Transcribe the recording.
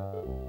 Bye.